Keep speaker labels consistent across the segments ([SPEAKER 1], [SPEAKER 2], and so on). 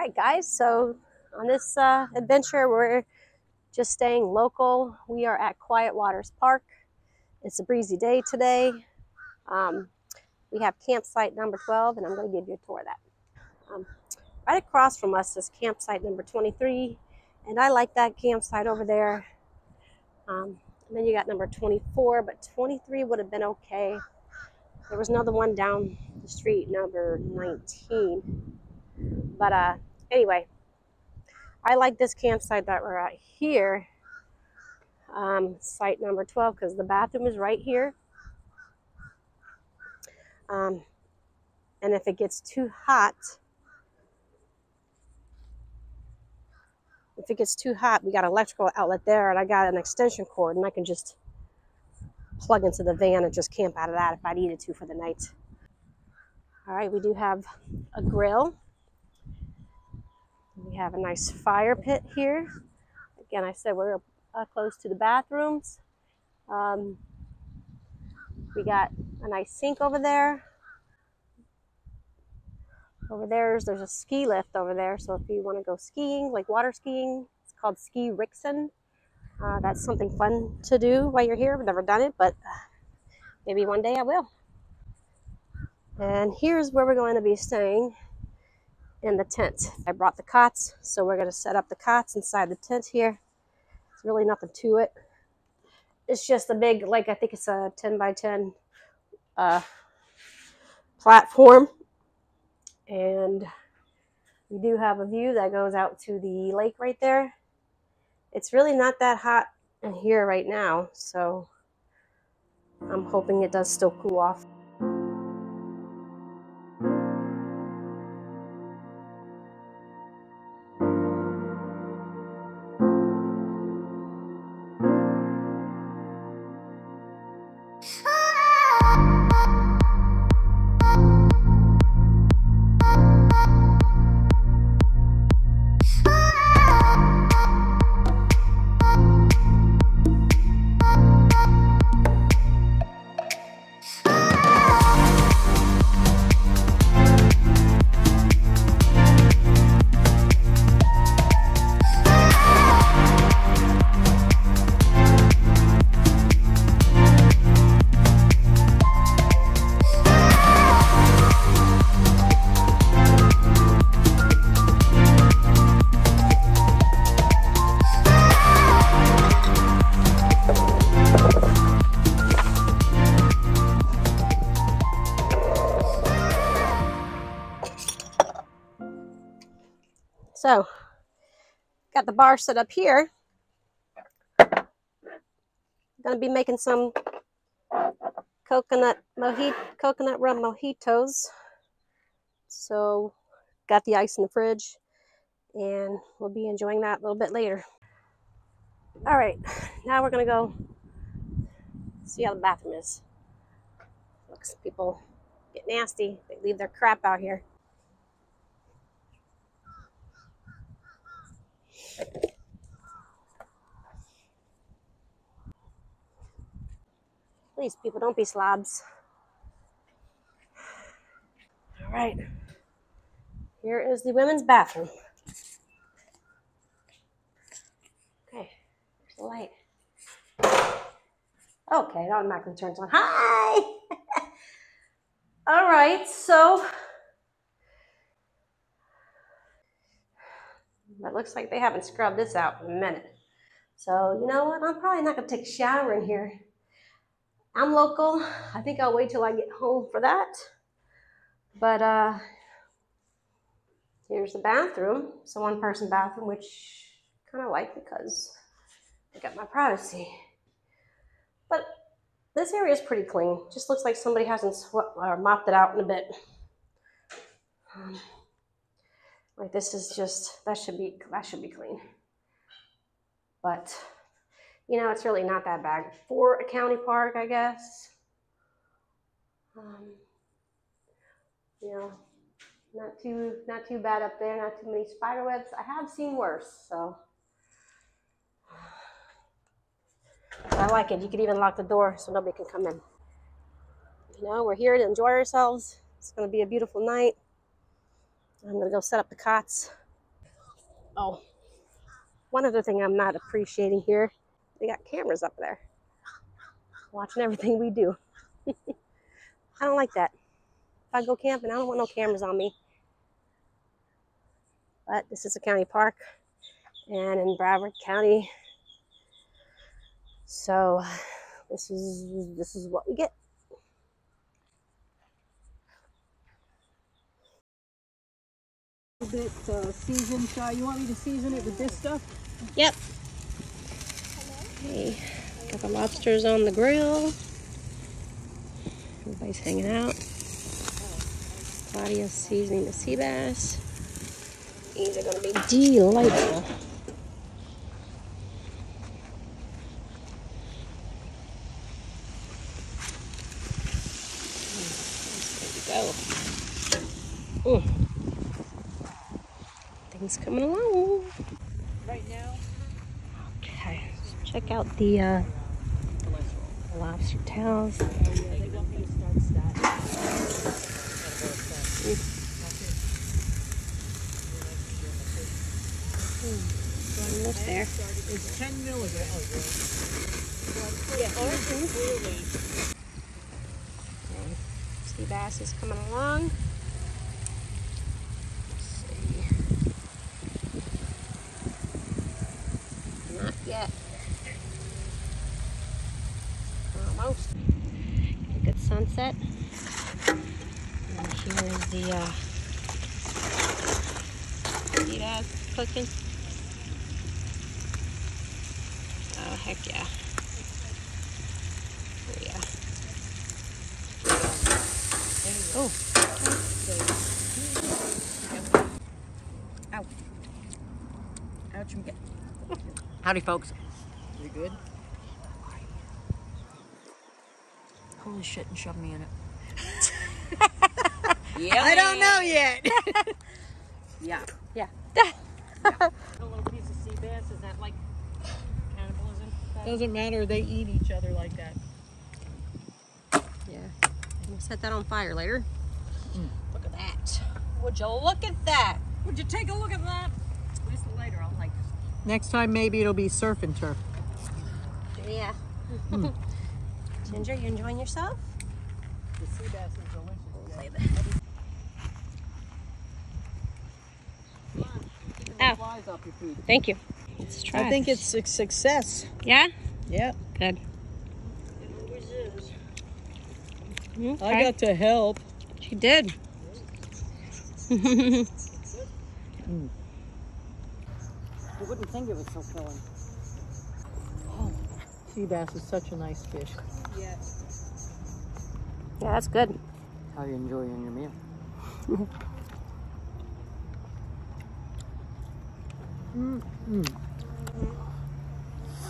[SPEAKER 1] Right, guys. So on this uh, adventure, we're just staying local. We are at Quiet Waters Park. It's a breezy day today. Um, we have campsite number 12, and I'm going to give you a tour of that. Um, right across from us is campsite number 23, and I like that campsite over there. Um, and then you got number 24, but 23 would have been okay. There was another one down the street, number 19. But uh, anyway, I like this campsite that we're at here, um, site number 12, because the bathroom is right here. Um, and if it gets too hot, if it gets too hot, we got an electrical outlet there, and I got an extension cord, and I can just plug into the van and just camp out of that if I needed to for the night. All right, we do have a grill. We have a nice fire pit here. Again, I said we're uh, close to the bathrooms. Um, we got a nice sink over there. Over there's there's a ski lift over there. So if you want to go skiing, like water skiing, it's called Ski Rixen. Uh, that's something fun to do while you're here. I've never done it, but maybe one day I will. And here's where we're going to be staying in the tent. I brought the cots, so we're going to set up the cots inside the tent here. It's really nothing to it. It's just a big, like I think it's a 10 by 10 uh, platform. And we do have a view that goes out to the lake right there. It's really not that hot in here right now, so I'm hoping it does still cool off. Got the bar set up here. Gonna be making some coconut mojito, coconut rum mojitos. So, got the ice in the fridge, and we'll be enjoying that a little bit later. All right, now we're gonna go see how the bathroom is. Looks people get nasty. They leave their crap out here. Please, people, don't be slobs. All right. Here is the women's bathroom. Okay, there's the light. Okay, it automatically turns on. Hi! All right, so It looks like they haven't scrubbed this out in a minute. So, you know what? I'm probably not going to take a shower in here. I'm local. I think I'll wait till I get home for that. But uh, here's the bathroom. It's a one person bathroom, which I kind of like because I got my privacy. But this area is pretty clean. Just looks like somebody hasn't swept or mopped it out in a bit. Um, like this is just, that should be, that should be clean. But, you know, it's really not that bad. For a county park, I guess. Um, you know, not too, not too bad up there, not too many spider webs. I have seen worse, so. I like it. You could even lock the door so nobody can come in. You know, we're here to enjoy ourselves. It's going to be a beautiful night. I'm gonna go set up the cots Oh, one other thing I'm not appreciating here, they got cameras up there watching everything we do. I don't like that. If I go camping, I don't want no cameras on me. But this is a county park and in Broward County. So this is this is what we get.
[SPEAKER 2] A bit uh, seasoned. Shy, you want me to season it with this stuff?
[SPEAKER 1] Yep. Got the lobsters on the grill. Everybody's hanging out. Claudia's seasoning the sea bass. These are gonna be delightful. There we go. Things coming along.
[SPEAKER 2] Right now,
[SPEAKER 1] Okay, so check out the uh, lobster tails.
[SPEAKER 2] Yeah, they want me to start that.
[SPEAKER 1] Look there.
[SPEAKER 2] It's 10 milligrams.
[SPEAKER 1] Sea bass is coming along. Let's see. Not yet. Almost. A good sunset. And here is the uh, bass cooking. Oh, heck yeah. Oh, yeah. Oh.
[SPEAKER 2] Ow. Ouch, I'm getting. Howdy, folks. You good? Holy shit, and shove me in it. yeah. I don't know yet. yeah.
[SPEAKER 1] Yeah.
[SPEAKER 2] A little piece of sea bass, is that like cannibalism? Doesn't matter, they eat each other like that.
[SPEAKER 1] Yeah. We'll set that on fire later.
[SPEAKER 2] Mm.
[SPEAKER 1] Look at that. Would you look at that?
[SPEAKER 2] Would you take a look at that? Squeeze the lighter, I'll like Next time, maybe it'll be surf and turf.
[SPEAKER 1] Yeah. Ginger, you enjoying yourself?
[SPEAKER 2] The sea bass is delicious.
[SPEAKER 1] Ow.
[SPEAKER 2] Your feet.
[SPEAKER 1] Thank you. Let's try.
[SPEAKER 2] I think it's a success.
[SPEAKER 1] Yeah?
[SPEAKER 2] Yeah.
[SPEAKER 1] Good.
[SPEAKER 2] It
[SPEAKER 1] always is.
[SPEAKER 2] I got to help.
[SPEAKER 1] She did. Hmm.
[SPEAKER 2] You wouldn't think it was so filling. Sea bass is such a nice fish. Yes.
[SPEAKER 1] yeah, that's good.
[SPEAKER 2] How you enjoying your meal? mm -mm.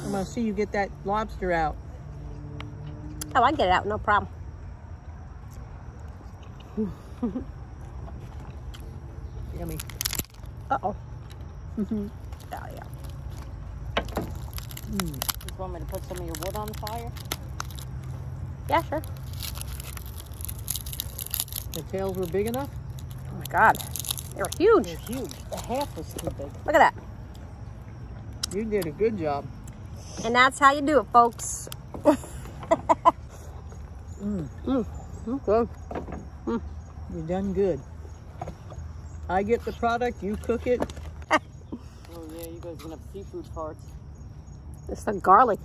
[SPEAKER 2] I'm gonna see you get that lobster out.
[SPEAKER 1] Oh, I get it out, no problem.
[SPEAKER 2] Yummy.
[SPEAKER 1] Uh oh. oh yeah.
[SPEAKER 2] Just want me to put some of your wood on the fire?
[SPEAKER 1] Yeah, sure.
[SPEAKER 2] The tails were big enough?
[SPEAKER 1] Oh my god. They were huge.
[SPEAKER 2] They're huge. The half was too big.
[SPEAKER 1] Look at that.
[SPEAKER 2] You did a good job.
[SPEAKER 1] And that's how you do it, folks.
[SPEAKER 2] Mm.
[SPEAKER 1] Mm. Okay.
[SPEAKER 2] You done good. I get the product, you cook it. oh yeah, you guys gonna have seafood parts.
[SPEAKER 1] It's the garlic.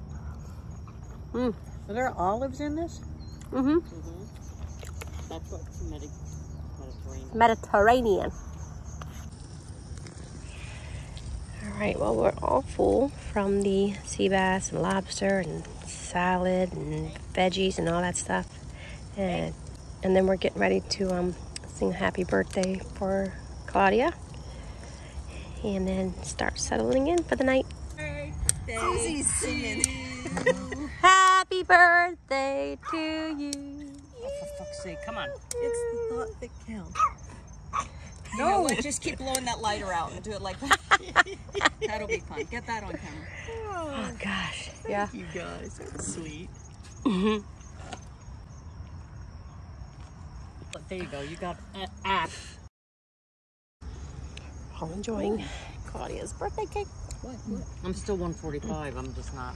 [SPEAKER 1] Mm.
[SPEAKER 2] Are there olives in this?
[SPEAKER 1] Mm-hmm.
[SPEAKER 2] Mm-hmm. That's what's Medi Mediterranean.
[SPEAKER 1] Mediterranean. All right, well, we're all full from the sea bass and lobster and salad and veggies and all that stuff. And, and then we're getting ready to um, sing happy birthday for Claudia. And then start settling in for the night.
[SPEAKER 2] Susie's singing.
[SPEAKER 1] Happy birthday to you.
[SPEAKER 2] Oh, for fuck's sake, come on. It's the thought that counts. No, just keep blowing that lighter out and do it like that. That'll be fun. Get that on camera.
[SPEAKER 1] Oh, gosh. Yeah.
[SPEAKER 2] You guys, that's sweet.
[SPEAKER 1] Mhm.
[SPEAKER 2] But there you go. You got an app.
[SPEAKER 1] all enjoying Claudia's birthday cake.
[SPEAKER 2] What? What?
[SPEAKER 3] I'm still 145. I'm just not.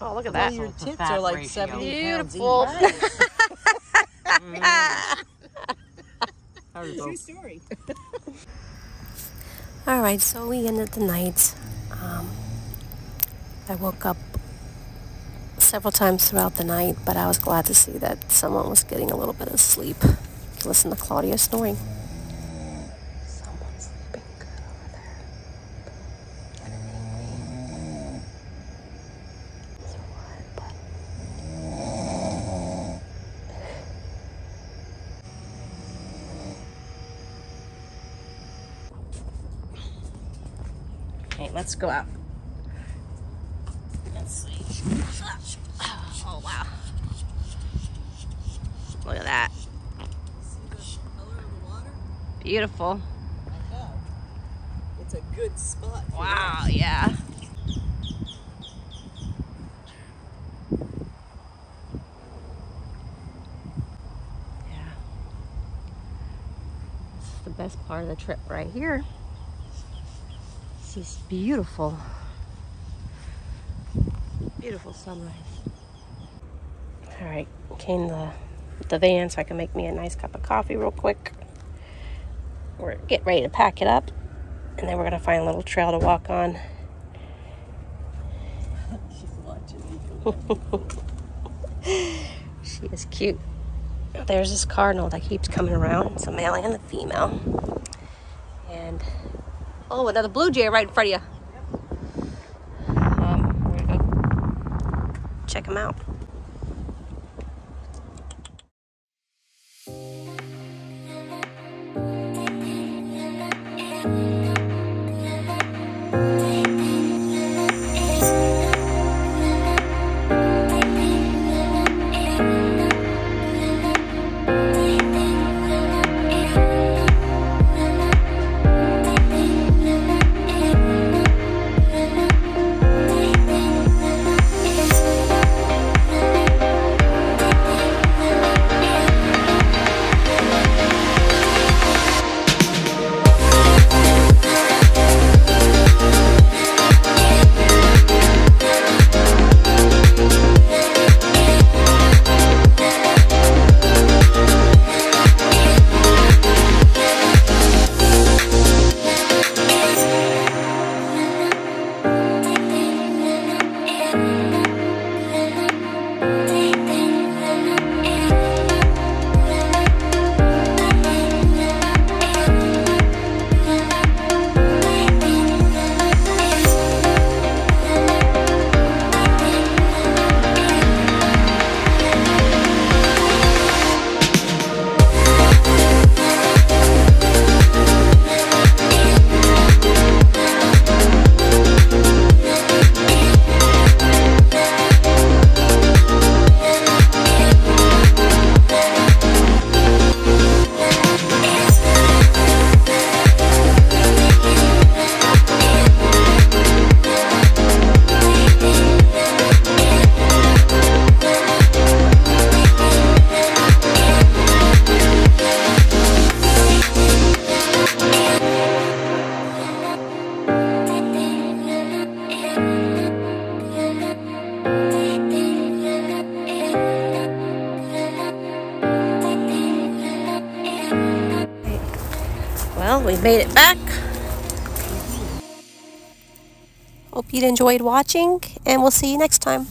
[SPEAKER 1] Oh, look at
[SPEAKER 2] Well,
[SPEAKER 1] that.
[SPEAKER 2] your
[SPEAKER 3] It's
[SPEAKER 2] tits are like
[SPEAKER 3] ratio.
[SPEAKER 2] 70 pounds
[SPEAKER 1] Beautiful.
[SPEAKER 2] each.
[SPEAKER 3] Sorry,
[SPEAKER 2] True story.
[SPEAKER 1] All right, so we ended the night. Um, I woke up several times throughout the night, but I was glad to see that someone was getting a little bit of sleep. Listen to Claudia snoring. Someone's sleeping good over there. So what, but- Okay, let's go out. Let's see. Oh, wow. Look at that.
[SPEAKER 2] See the color of the water?
[SPEAKER 1] Beautiful.
[SPEAKER 2] It's a good spot.
[SPEAKER 1] Wow, yeah. Yeah. This is the best part of the trip right here. This is beautiful. Beautiful sunrise. All right, came the the van so I can make me a nice cup of coffee real quick. We're getting ready to pack it up and then we're gonna find a little trail to walk on.
[SPEAKER 2] She's watching me
[SPEAKER 1] She is cute. There's this cardinal that keeps coming around. It's a male and a female. And oh, another blue jay right in front of you. Um, check him out. Made it back. Hope you enjoyed watching, and we'll see you next time.